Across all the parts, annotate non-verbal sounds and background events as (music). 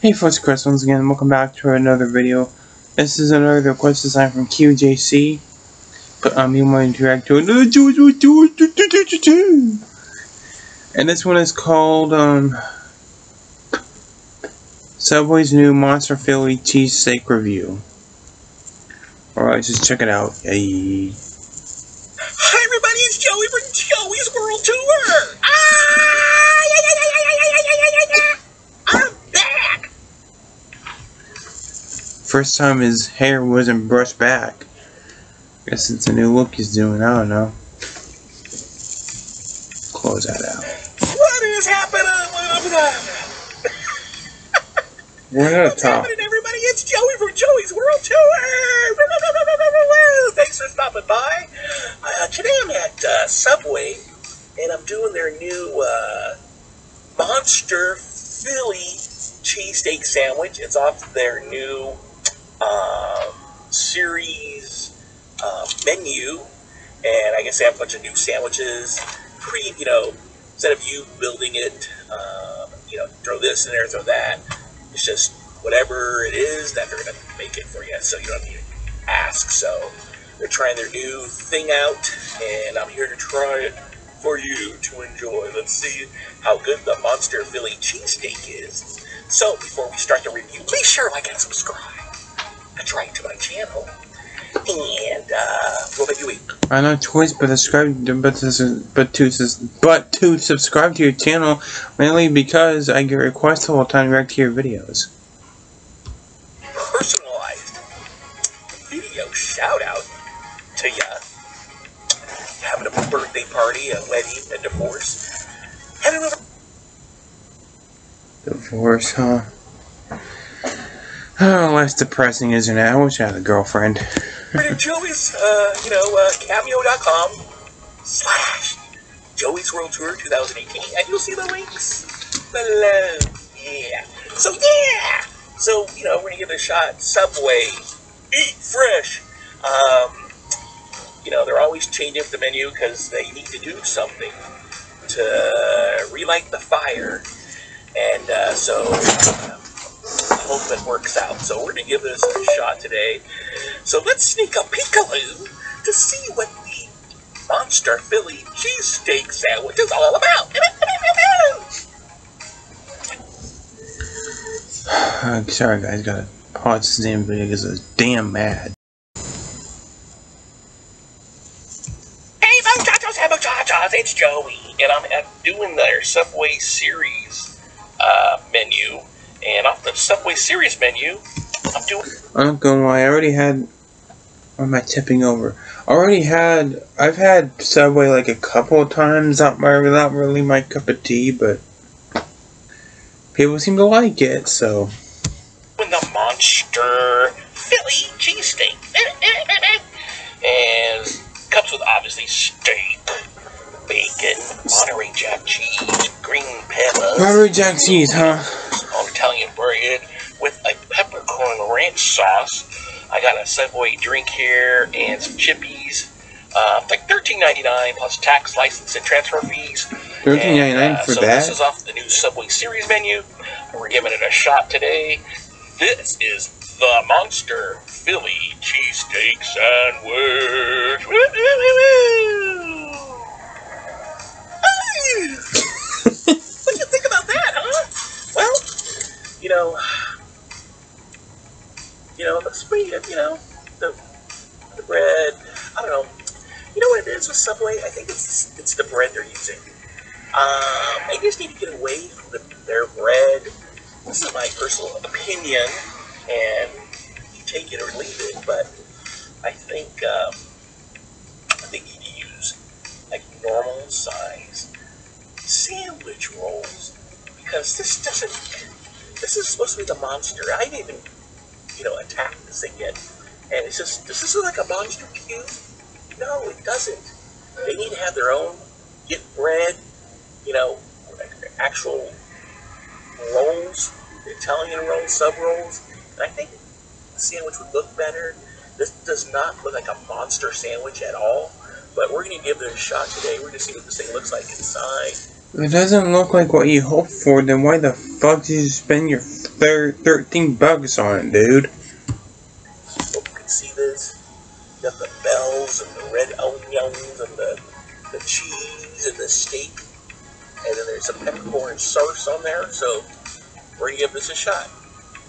Hey folks, Chris once again, welcome back to another video. This is another request design from QJC. But um, you want to react to it. And this one is called um Subway's new Monster Philly Cheesesteak Review. Alright, just check it out. Hey. Hi everybody, it's Joey from Joey's World Tour! Ah! Yeah, yeah, yeah, yeah, yeah, yeah, yeah, yeah, yeah. I'm back! First time his hair wasn't brushed back. Guess it's a new look he's doing, I don't know. Close that out. What is happening? What is happening? We're at What's top. happening, everybody? It's Joey from Joey's World Tour! Thanks for stopping by. Uh, today I'm at uh, Subway, and I'm doing their new uh, Monster Philly cheesesteak sandwich. It's off their new um, series uh, menu, and I guess they have a bunch of new sandwiches. Pre, you know, instead of you building it, um, you know, throw this in there, throw that. It's just whatever it is that they're gonna make it for you, so you don't need to ask. So they're trying their new thing out, and I'm here to try it for you to enjoy. Let's see how good the Monster Philly cheesesteak is. So before we start the review, please share, like, and subscribe. Right to my channel. And uh, what about you? I know choice but subscribe but to but to but to subscribe to your channel mainly because I get requests all the time to react to your videos. personalized video shout out to ya. Having a birthday party, a wedding, a divorce. Having a Divorce, huh? (sighs) Oh, less depressing, isn't it? I wish I had a girlfriend. Joey's, uh, you know, uh, cameo.com slash Joey's World Tour 2018. And you'll see the links below. Yeah. So, yeah. So, you know, we're to give it a shot. Subway. Eat fresh. Um, you know, they're always changing the menu because they need to do something to relight the fire. And uh, so, hope it works out. So we're going to give this a shot today. So let's sneak a peekaloo to see what the Monster Philly cheesesteak sandwich is all about. (laughs) Uh, sorry guys, gotta pause this damn video because it's damn mad. Hey, muchachos and muchachas, it's Joey, and I'm doing their Subway Series uh, menu. And off the Subway Series menu, I'm doing I'm not gonna I already had. Or am I tipping over? I already had. I've had Subway like a couple of times. Not my, not really my cup of tea, but people seem to like it. So When the Monster Philly cheesesteak. and comes with obviously steak, bacon, Monterey Jack cheese, green peppers, Monterey Jack cheese, huh? Sauce. I got a Subway drink here and some chippies. Uh, it's like thirteen ninety nine plus tax, license, and transfer fees. Thirteen ninety nine And, uh, for so that. This is off the new Subway Series menu. We're giving it a shot today. This is the Monster Philly Cheesesteak Sandwich. Woo, woo, woo, woo. What do you think about that, huh? Well, you know, you know, the sweet, you know, the, the bread. I don't know. You know what it is with Subway? I think it's it's the bread they're using. Um, they just need to get away from the, their bread. This is my personal opinion, and you take it or leave it. But I think um, I think you use like normal size sandwich rolls because this doesn't. This is supposed to be the monster. I didn't even, you know, attack this thing yet, and it's just. Does this look like a monster cube? No, it doesn't. They need to have their own get bread, you know, actual rolls, Italian rolls, sub rolls. And I think the sandwich would look better. This does not look like a monster sandwich at all. But we're gonna give it a shot today. We're gonna see what this thing looks like inside. If it doesn't look like what you hoped for, then why the fuck did you spend your thir 13 bugs on it, dude. Hope you can see this. You got the bells and the red onions and the, the cheese and the steak. And then there's some peppercorn sauce on there. So we're going to give this a shot.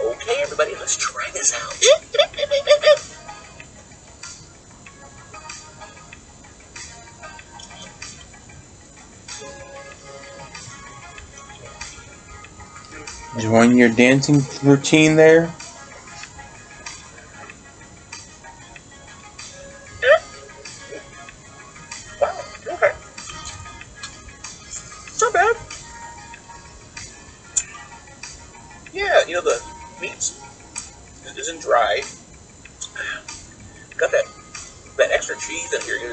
Okay, everybody, let's try this out. (laughs)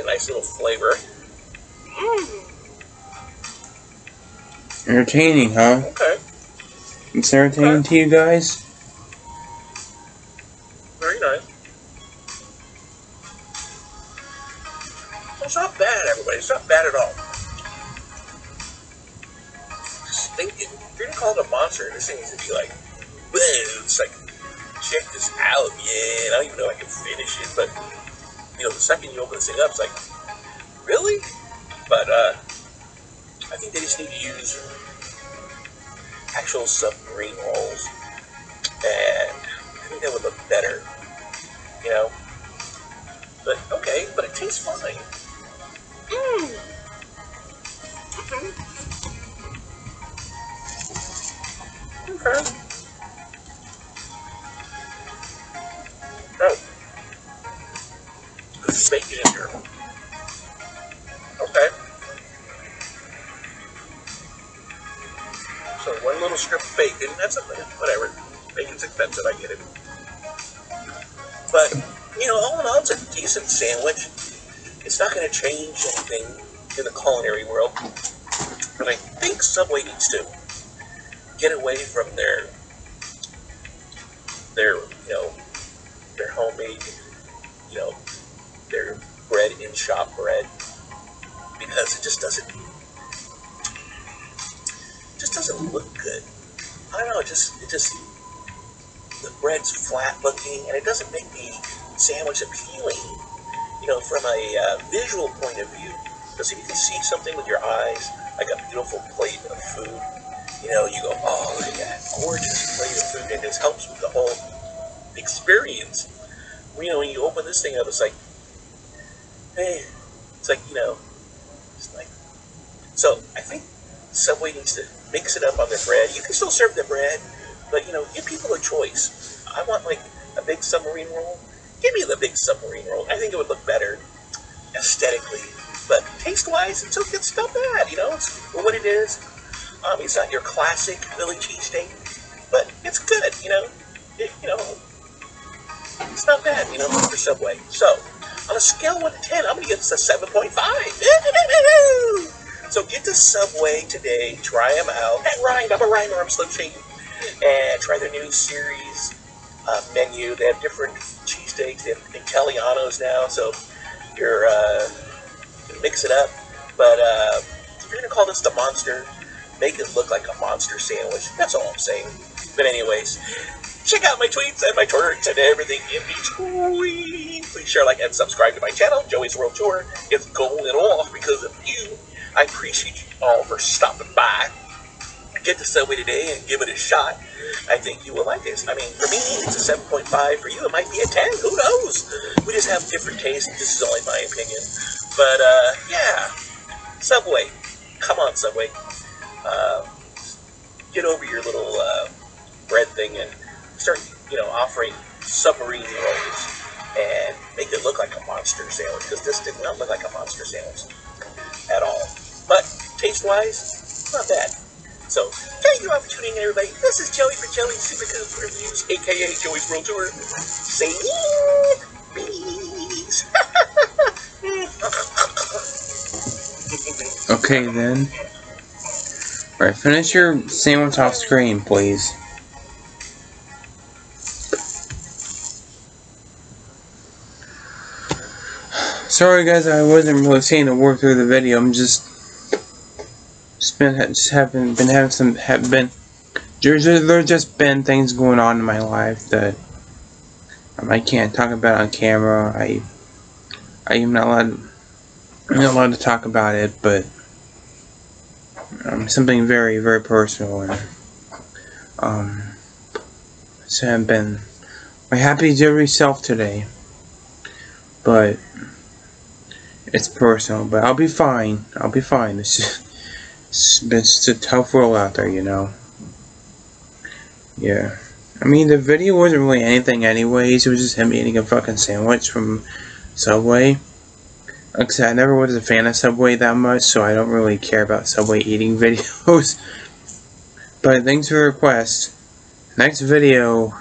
a nice little flavor. Mm, Entertaining, huh? okay, It's entertaining to you guys? very nice. It's not bad, everybody. It's not bad at all. Just think, if you're gonna call it a monster, this thing needs to be like, it's like, check this out, man. I don't even know if I can finish it, but, you know, the second you open this thing up, it's like, really? But, uh, I think they just need to use actual submarine rolls, One little strip of bacon, that's a whatever. Bacon's expensive, I get it. But, you know, all in all, it's a decent sandwich. It's not going to change anything in the culinary world. But I think Subway needs to get away from their their you know their homemade you know their bread in shop bread because it just doesn't just doesn't look good. I don't know, it just it just the bread's flat looking and it doesn't make the sandwich appealing. You know, from a uh, visual point of view, because if you can see something with your eyes, like a beautiful plate of food, you know, you go, oh, look at that gorgeous plate of food, and this helps with the whole experience. You know, when you open this thing up, it's like, hey, it's like, you know, it's like, so Subway needs to mix it up on their bread. You can still serve the bread, but, you know, give people a choice. I want, like, a big submarine roll. Give me the big submarine roll. I think it would look better aesthetically. But taste-wise, it's, it's not bad, you know? It's what it is. Um, it's not your classic Philly cheesesteak, but it's good, you know? It, you know, it's not bad, you know, for Subway. So, on a scale of 1 to 10, I'm to give this a 7.5. (laughs) so get to Subway today, try them out. Hey, Ryan, I'm a rhymer, I'm Slim Shady. And try their new series uh, menu. They have different cheesesteaks. Have Italianos now, so you're, uh, mix it up. But uh, if you're to call this the monster, make it look like a monster sandwich. That's all I'm saying. But anyways, check out my tweets and my Twitter and everything in between. Please share, like, and subscribe to my channel. Joey's World Tour is going off because of you. I appreciate you all for stopping by. Get to Subway today and give it a shot. I think you will like this. I mean, for me, it's a 7.5. For you, it might be a 10. Who knows? We just have different tastes. This is only my opinion. But, uh, yeah. Subway. Come on, Subway. Uh, get over your little uh, bread thing and start, you know, offering submarine rolls and make it look like a monster sandwich because this did not look like a monster sandwich at all. But taste-wise, not bad. So, thank you all for tuning in, everybody. This is Joey for Joey Super Cool Reviews, aka Joey's World Tour. Say peace. (laughs) Okay then. Alright, finish your sandwich off screen, please. Sorry guys, I wasn't really saying a word through the video. I'm just, just been just having been having some have been there's there's just been things going on in my life that um, I can't talk about on camera. I I am not allowed I'm not allowed to talk about it, but um, something very very personal and um so I've been my happy jittery self today, but it's personal. But I'll be fine. I'll be fine. It's just it's, it's a tough world out there, you know. Yeah. I mean, the video wasn't really anything anyways. It was just him eating a fucking sandwich from Subway. Like I said, I never was a fan of Subway that much, so I don't really care about Subway eating (laughs) videos. but thanks for the request. Next video,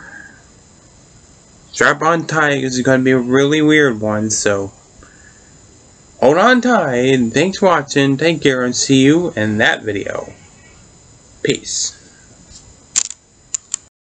strap on tight, is going to be a really weird one, so hold on tight, thanks for watching, take care, and see you in that video. Peace.